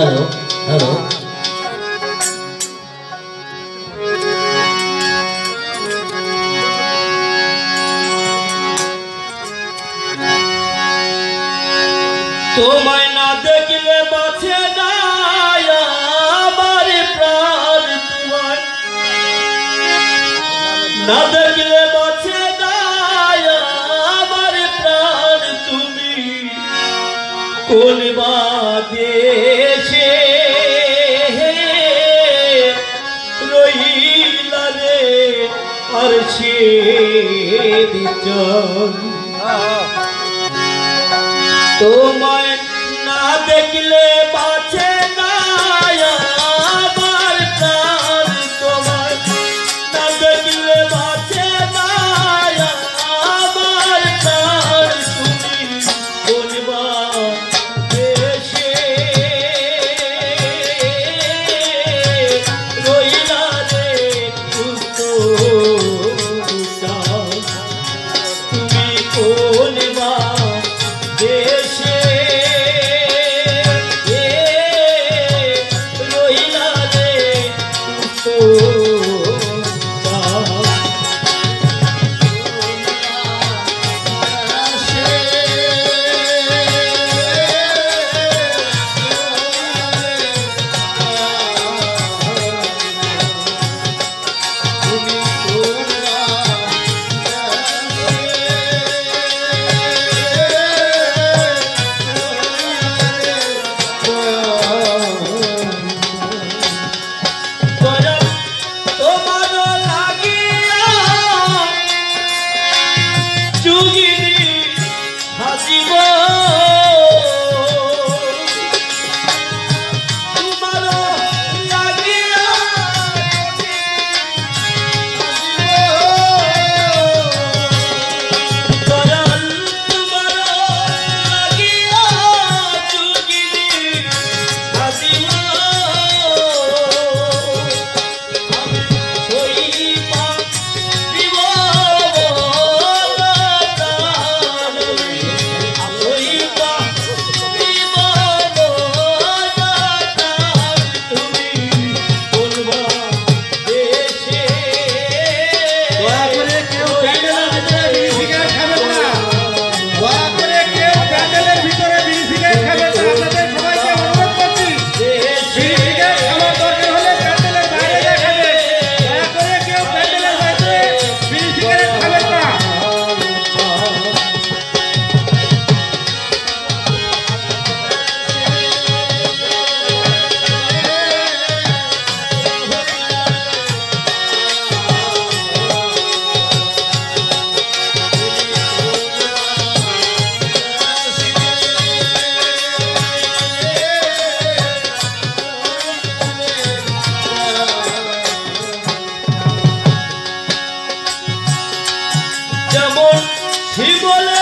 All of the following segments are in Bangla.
হ্যালো হ্যালো তোমায় না দেখলে বাঁচে না আমার প্রাণ তোমায় না দেখলে বাঁচে না আমার প্রাণ তুমি। কোন বা চল তোমায় না দেখলে বাঁচে না। বলে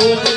Good.